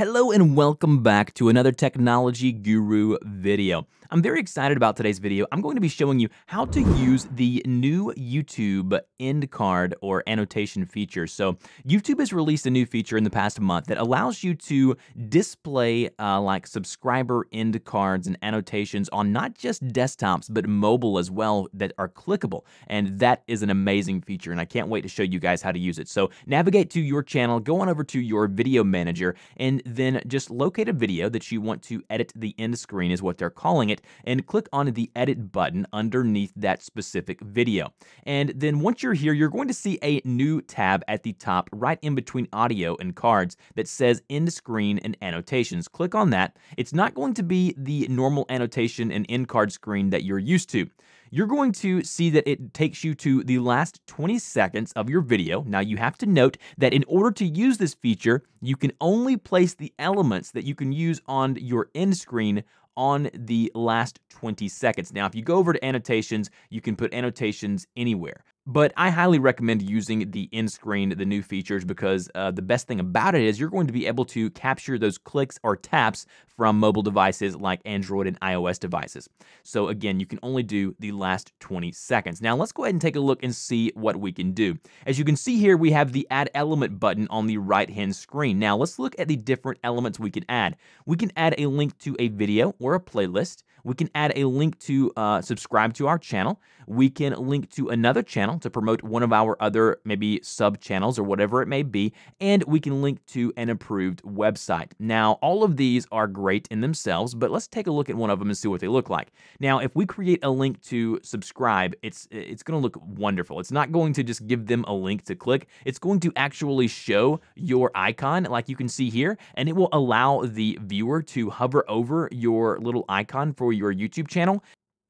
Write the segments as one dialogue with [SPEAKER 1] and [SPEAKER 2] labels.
[SPEAKER 1] Hello and welcome back to another Technology Guru video. I'm very excited about today's video. I'm going to be showing you how to use the new YouTube end card or annotation feature. So YouTube has released a new feature in the past month that allows you to display uh, like subscriber end cards and annotations on not just desktops, but mobile as well that are clickable. And that is an amazing feature. And I can't wait to show you guys how to use it. So navigate to your channel, go on over to your video manager, and then just locate a video that you want to edit the end screen is what they're calling it and click on the edit button underneath that specific video. And then once you're here, you're going to see a new tab at the top right in between audio and cards that says end screen and annotations. Click on that. It's not going to be the normal annotation and end card screen that you're used to you're going to see that it takes you to the last 20 seconds of your video. Now, you have to note that in order to use this feature, you can only place the elements that you can use on your end screen on the last 20 seconds. Now, if you go over to annotations, you can put annotations anywhere. But I highly recommend using the end screen, the new features, because uh, the best thing about it is you're going to be able to capture those clicks or taps from mobile devices like Android and iOS devices. So again, you can only do the last 20 seconds. Now let's go ahead and take a look and see what we can do. As you can see here, we have the add element button on the right hand screen. Now let's look at the different elements we can add. We can add a link to a video or a playlist. We can add a link to uh, subscribe to our channel. We can link to another channel to promote one of our other maybe sub channels or whatever it may be. And we can link to an approved website. Now, all of these are great in themselves, but let's take a look at one of them and see what they look like. Now, if we create a link to subscribe, it's it's going to look wonderful. It's not going to just give them a link to click. It's going to actually show your icon like you can see here, and it will allow the viewer to hover over your little icon for your YouTube channel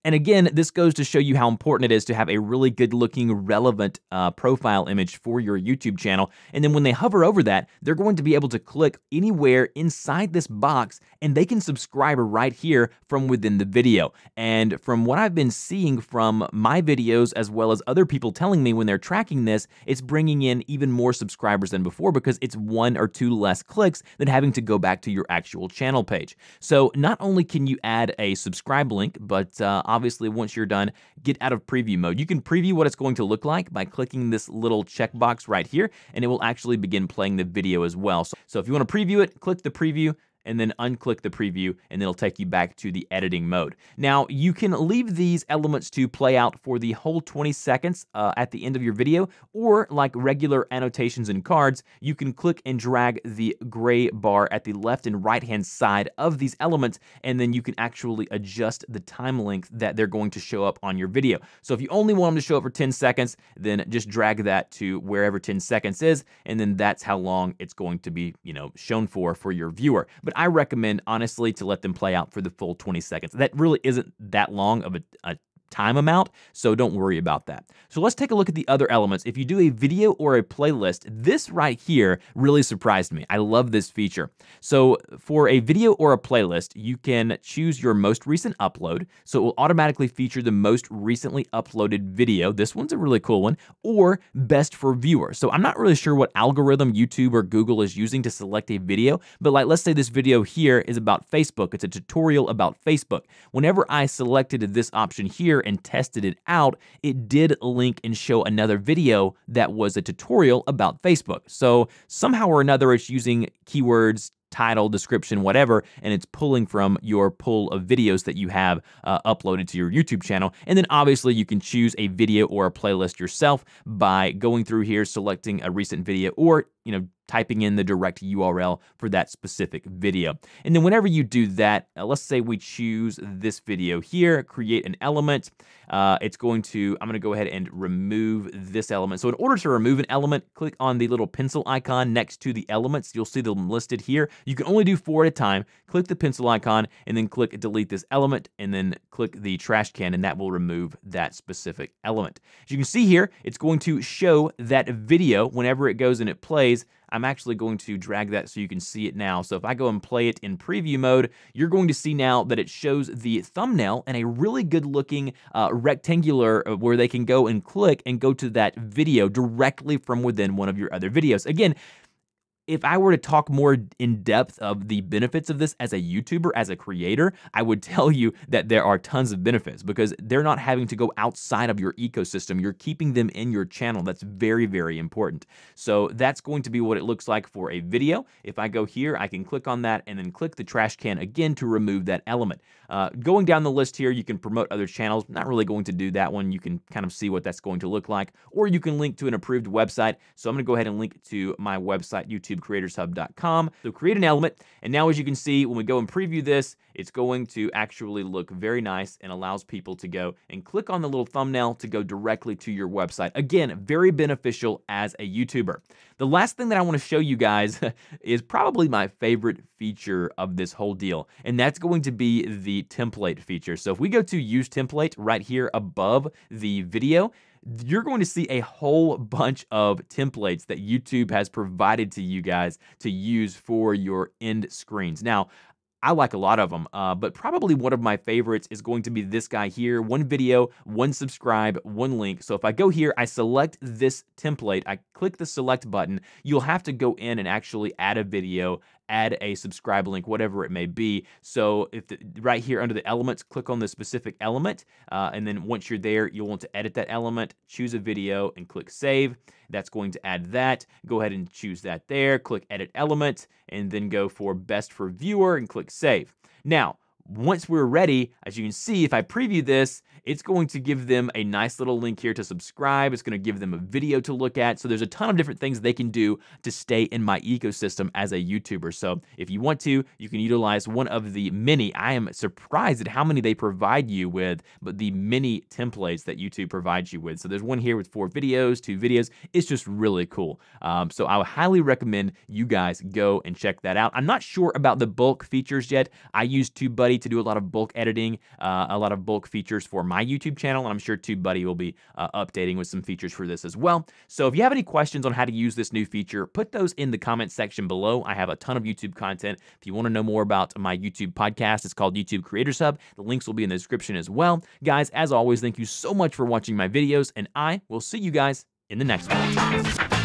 [SPEAKER 1] and again, this goes to show you how important it is to have a really good looking, relevant uh, profile image for your YouTube channel. And then when they hover over that, they're going to be able to click anywhere inside this box and they can subscribe right here from within the video. And from what I've been seeing from my videos, as well as other people telling me when they're tracking this, it's bringing in even more subscribers than before because it's one or two less clicks than having to go back to your actual channel page. So not only can you add a subscribe link, but uh, obviously, once you're done, get out of preview mode. You can preview what it's going to look like by clicking this little checkbox right here, and it will actually begin playing the video as well. So, so if you want to preview it, click the preview, and then unclick the preview and it'll take you back to the editing mode. Now you can leave these elements to play out for the whole 20 seconds uh, at the end of your video or like regular annotations and cards, you can click and drag the gray bar at the left and right hand side of these elements and then you can actually adjust the time length that they're going to show up on your video. So if you only want them to show up for 10 seconds, then just drag that to wherever 10 seconds is and then that's how long it's going to be, you know, shown for for your viewer. But but I recommend honestly to let them play out for the full 20 seconds. That really isn't that long of a, a time amount, so don't worry about that. So let's take a look at the other elements. If you do a video or a playlist, this right here really surprised me. I love this feature. So for a video or a playlist, you can choose your most recent upload, so it will automatically feature the most recently uploaded video. This one's a really cool one, or best for viewer. So I'm not really sure what algorithm YouTube or Google is using to select a video, but like let's say this video here is about Facebook. It's a tutorial about Facebook. Whenever I selected this option here, and tested it out, it did link and show another video that was a tutorial about Facebook. So somehow or another, it's using keywords, title, description, whatever, and it's pulling from your pull of videos that you have uh, uploaded to your YouTube channel. And then obviously you can choose a video or a playlist yourself by going through here, selecting a recent video, or, you know, typing in the direct URL for that specific video. And then whenever you do that, uh, let's say we choose this video here, create an element. Uh, it's going to, I'm going to go ahead and remove this element. So in order to remove an element, click on the little pencil icon next to the elements. You'll see them listed here. You can only do four at a time. Click the pencil icon and then click delete this element and then click the trash can and that will remove that specific element. As you can see here, it's going to show that video whenever it goes and it plays I'm actually going to drag that so you can see it now. So if I go and play it in preview mode, you're going to see now that it shows the thumbnail and a really good looking uh, rectangular uh, where they can go and click and go to that video directly from within one of your other videos. Again, if I were to talk more in depth of the benefits of this as a YouTuber, as a creator, I would tell you that there are tons of benefits because they're not having to go outside of your ecosystem. You're keeping them in your channel. That's very, very important. So that's going to be what it looks like for a video. If I go here, I can click on that and then click the trash can again to remove that element. Uh, going down the list here, you can promote other channels. Not really going to do that one. You can kind of see what that's going to look like, or you can link to an approved website. So I'm going to go ahead and link to my website, youtubecreatorshub.com. So create an element, and now as you can see, when we go and preview this, it's going to actually look very nice and allows people to go and click on the little thumbnail to go directly to your website. Again, very beneficial as a YouTuber. The last thing that I want to show you guys is probably my favorite feature of this whole deal, and that's going to be the template feature. So if we go to use template right here above the video, you're going to see a whole bunch of templates that YouTube has provided to you guys to use for your end screens. Now, I like a lot of them, uh, but probably one of my favorites is going to be this guy here. One video, one subscribe, one link. So if I go here, I select this template, I click the select button, you'll have to go in and actually add a video, add a subscribe link, whatever it may be. So if the, right here under the elements, click on the specific element, uh, and then once you're there, you'll want to edit that element, choose a video, and click save. That's going to add that. Go ahead and choose that there, click edit element, and then go for best for viewer and click save. Now, once we're ready, as you can see, if I preview this, it's going to give them a nice little link here to subscribe. It's going to give them a video to look at. So there's a ton of different things they can do to stay in my ecosystem as a YouTuber. So if you want to, you can utilize one of the many. I am surprised at how many they provide you with, but the many templates that YouTube provides you with. So there's one here with four videos, two videos. It's just really cool. Um, so I would highly recommend you guys go and check that out. I'm not sure about the bulk features yet. I use TubeBuddy to do a lot of bulk editing, uh, a lot of bulk features for my YouTube channel, and I'm sure TubeBuddy will be uh, updating with some features for this as well. So if you have any questions on how to use this new feature, put those in the comment section below. I have a ton of YouTube content. If you want to know more about my YouTube podcast, it's called YouTube Creators Hub. The links will be in the description as well. Guys, as always, thank you so much for watching my videos, and I will see you guys in the next one.